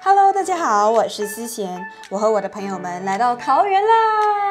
Hello，大家好，我是思贤，我和我的朋友们来到桃园啦。